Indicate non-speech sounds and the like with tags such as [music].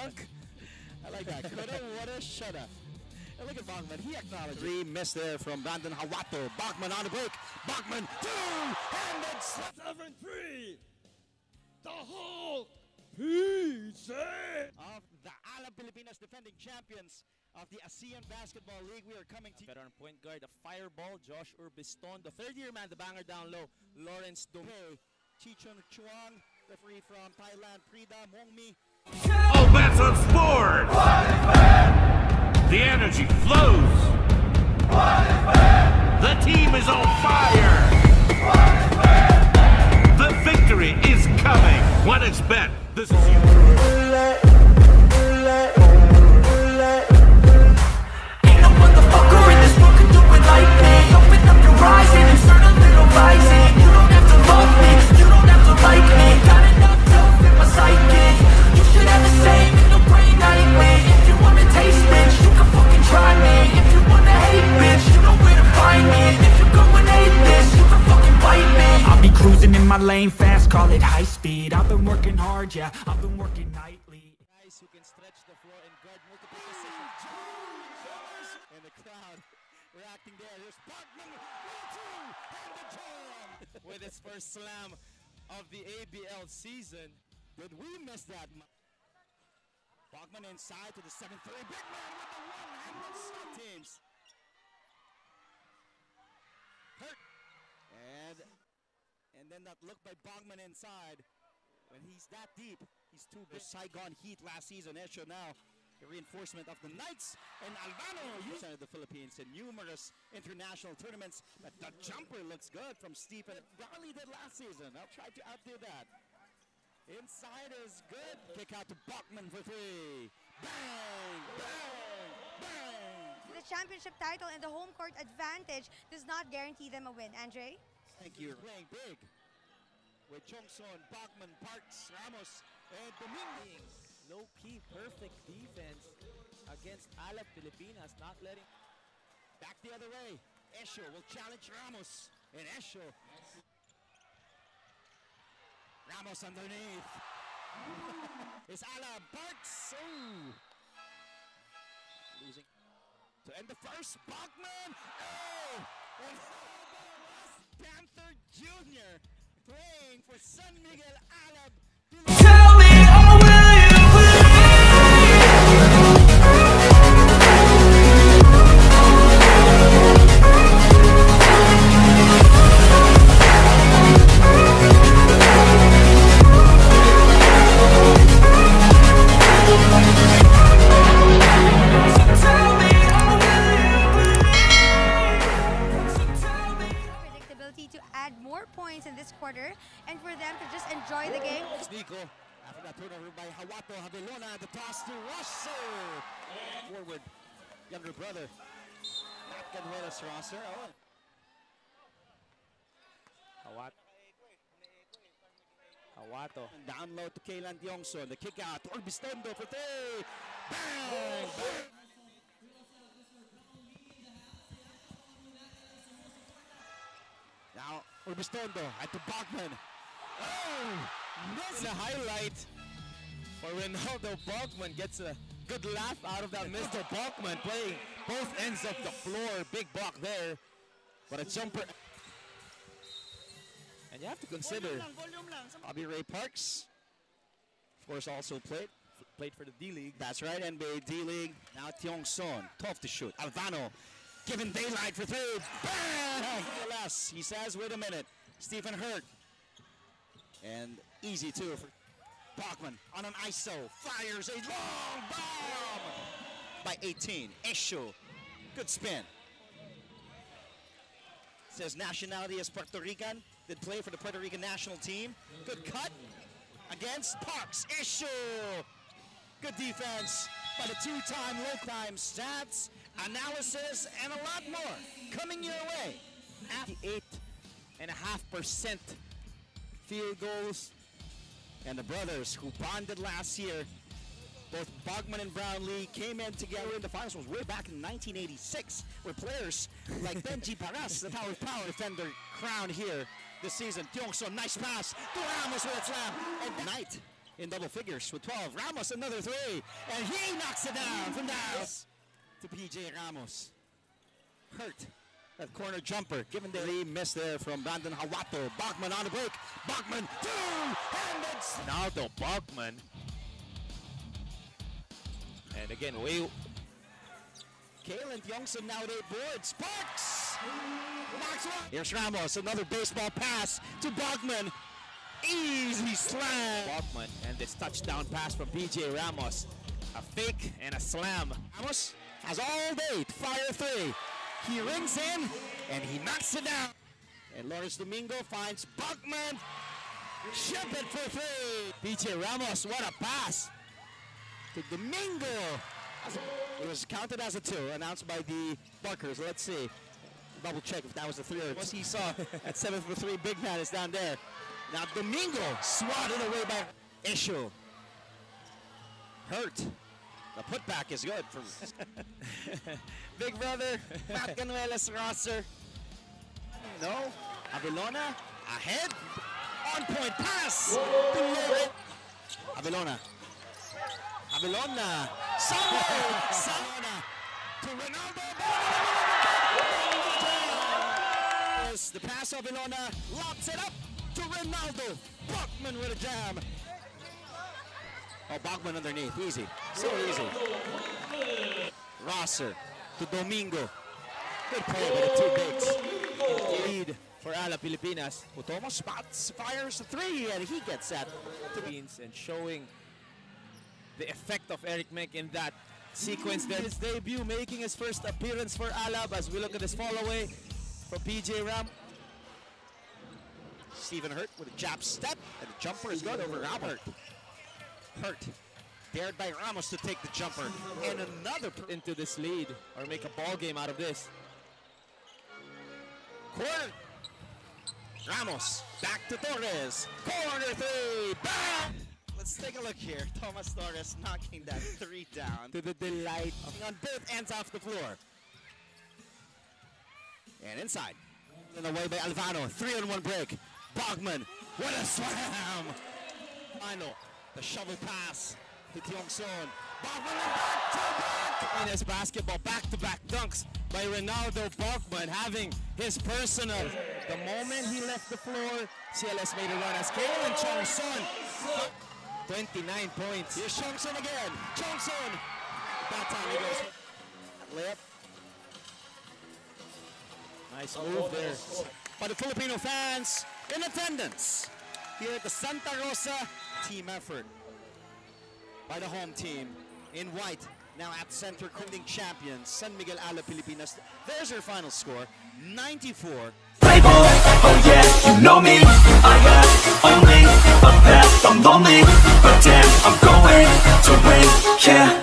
dunk. I like that. Coulda, woulda, shoulda. And look at Balkman. He acknowledged Three miss there from Brandon Jawato. Balkman on the break. Balkman, two-handed slap. Seven three. The whole pizza. Of the Alab Pilipinas defending champions of the ASEAN Basketball League. We are coming to you. Veteran point guard, the fireball, Josh Urbiston. The third year man, the banger down low, Lawrence Dome. Chichon Chuang, referee from Thailand, Prida Mongmi. The energy flows. The team is on fire. The victory is coming. When it's bet, this is you. My lane fast, call it high speed I've been working hard, yeah, I've been working nightly Guys who can stretch the floor and guard multiple positions. And the crowd reacting there. There's Balkman, the with his first slam of the ABL season. Did we miss that? Balkman inside to the 7-3. Big man with the one-handed sub teams. Hurt. And and that look by Balkman inside. When he's that deep, he's too big. Saigon Heat last season. Esho now the reinforcement of the Knights and Albano represented the Philippines in numerous international tournaments. But the jumper looks good from Stephen. Barley did last season. I'll try to outdo that. Inside is good. Kick out to Balkman for three. Bang! Bang! Bang! The championship title and the home court advantage does not guarantee them a win. Andre? Thank you. Playing big. With Chongson, Balkman, Parks, Ramos, and Dominguez. Low-key perfect defense against Alab Pilipinas, not letting Back the other way. Esho will challenge Ramos. And Esho. Ramos underneath. [laughs] it's Ala Parks. Losing. To end the first. Balkman. Oh. Playing for San Miguel Alab. Points in this quarter and for them to just enjoy the game. Nico. After that turnover by Jawato Havilona, the toss to Rosser. Forward, younger brother. Matt Canuelas Rosser. Oh. Awat. Awato. Down low to Kaylan Diongson. The kick out to Urbiztondo for three. Bang! Bang! Now, Urbiztondo at the Balkman. Oh! This is a highlight for Renaldo Balkman gets a good laugh out of that Mr. Balkman playing both ends of the floor. Big block there. But a jumper. And you have to consider Bobby Ray Parks, of course, also played. played for the D League. That's right, NBA D League. Now Tiong Son, tough to shoot. Alvano, given daylight for three. Bang! Less. He says, wait a minute. Stephen Hurt. And easy too for Balkman on an ISO. Fires a long bomb by 18. Esho. Good spin. Says nationality is Puerto Rican. Did play for the Puerto Rican national team. Good cut against Parks. Esho. Good defense by the two-time low-time stats, analysis, and a lot more coming your way. Eight and a half percent field goals. And the brothers who bonded last year, both Balkman and Brownlee came in together in the finals was way back in 1986, where players like [laughs] Benji Paras, the power of power defender, crowned here this season. Tiongso, nice pass. to Ramos with a slam. And Knight in double figures with 12. Ramos another three, and he knocks it down from Dallas to PJ Ramos. Hurt. That corner jumper, given the he missed there from Brandon Jawato. Balkman on the break. Balkman, two-handed. Renaldo Balkman. And again, way Kalen Youngson now at eight boards. Sparks! Here's Ramos, another baseball pass to Balkman. Easy slam. Balkman and this touchdown pass from PJ Ramos. A fake and a slam. Ramos has all day to fire three. He rings in and he knocks it down. And Lawrence Domingo finds Balkman. Ship it for three. PJ Ramos, what a pass! to Domingo. It was counted as a two, announced by the Barkers. Let's see. Double check if that was a three or what he saw [laughs] at seven for three. Big man is down there. Now Domingo swatted away by Issue. Hurt. The putback is good from [laughs] Big brother Matt Canuelas roster. No. Avelona ahead. On point pass. Avelona Avelona. Somewhere. [laughs] Salona to Renaldo. The pass of Avelona locks it up to Renaldo. Balkman with a jam. Oh, Balkman underneath. Easy. So easy. Rosser to Domingo. Good play with the two bigs. Lead For Ala Pilipinas, Utomo spots, fires a three, and he gets that. And showing the effect of Eric Mek in that sequence there. His debut, making his first appearance for Alab as we look at this fall away from PJ Ram. Stephen Hurt with a jab step, and the jumper is good over Albert. Hurt. Dared by Ramos to take the jumper. And another into this lead or make a ball game out of this. corner. Ramos back to Torres. Corner three. Bam! Let's take a look here. Thomas Torres knocking that three down To the delight on both ends off the floor. And inside. And away by Alvano. Three on one break. Balkman. What a slam! Final. The shovel pass to Tiong Son. Balkman back to back. in his basketball back-to-back dunks by Renaldo Balkman having his personal. The moment he left the floor, CLS made a run as Kalen Chong Son. 29 points. Here's Chongson again. Chongson. That time he goes. Layup. Nice move there. By the Filipino fans in attendance here at the Santa Rosa team effort by the home team in white. Now at center, crowning champions, San Miguel Ala Pilipinas. There's your final score, 94 Playboy, oh you know me. I only a path, I'm lonely But damn, I'm going to win, yeah